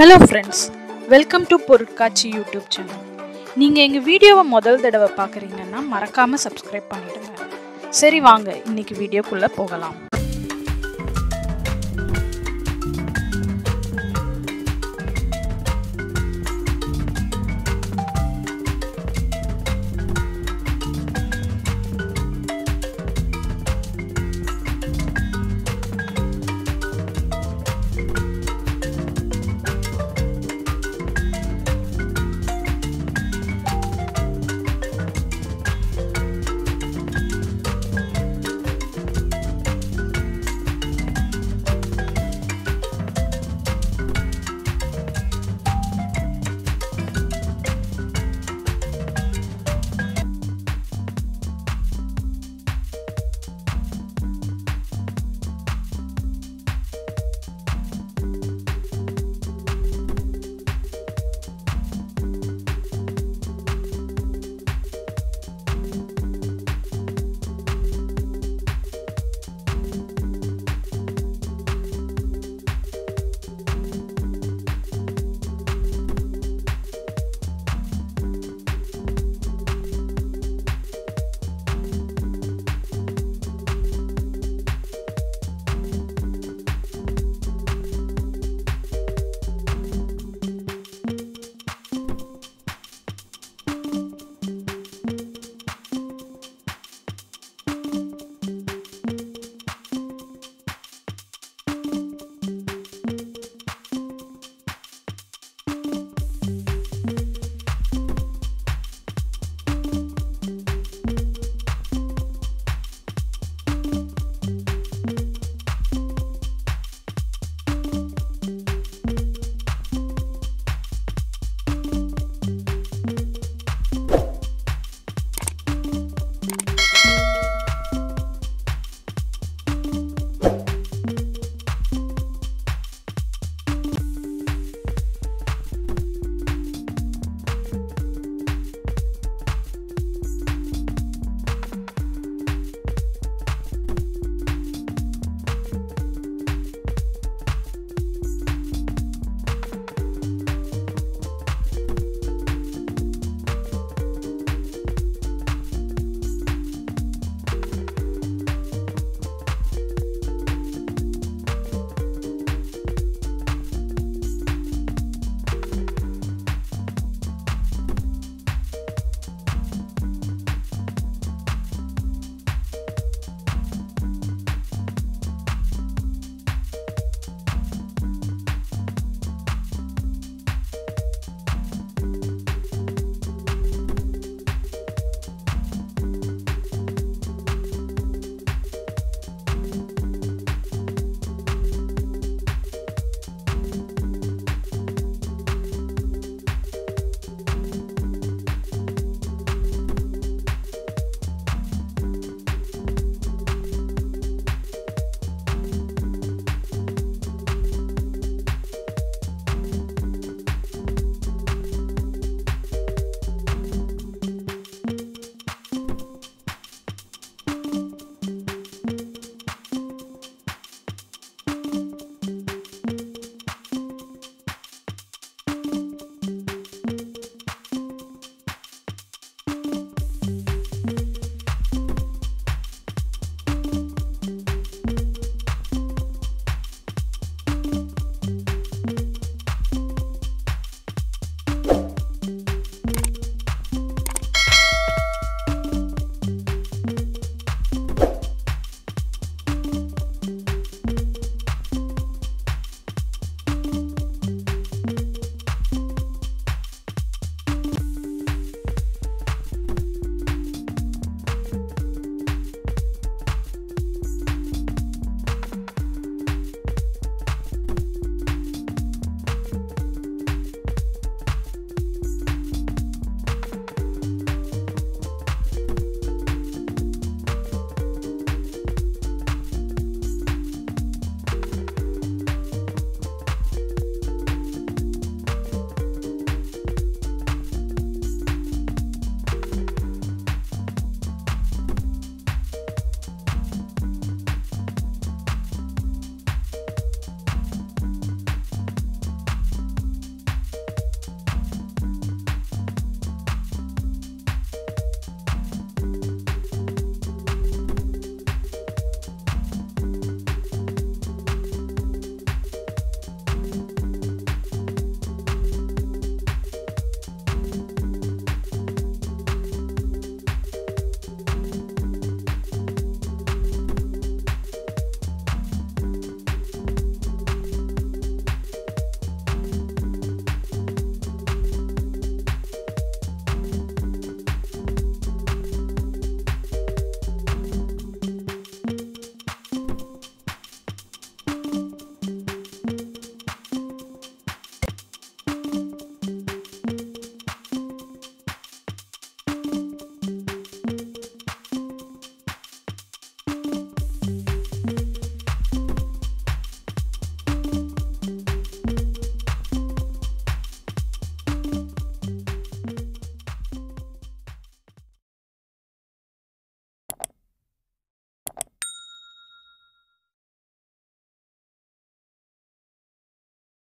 Hello friends welcome to பொருட்காட்சி YouTube channel நீங்கள் எங்கள் வீடியோவை முதல் தடவை பார்க்குறீங்கன்னா மறக்காமல் சப்ஸ்கிரைப் பண்ணிவிடுங்க சரி வாங்க. இன்னைக்கு வீடியோக்குள்ளே போகலாம்.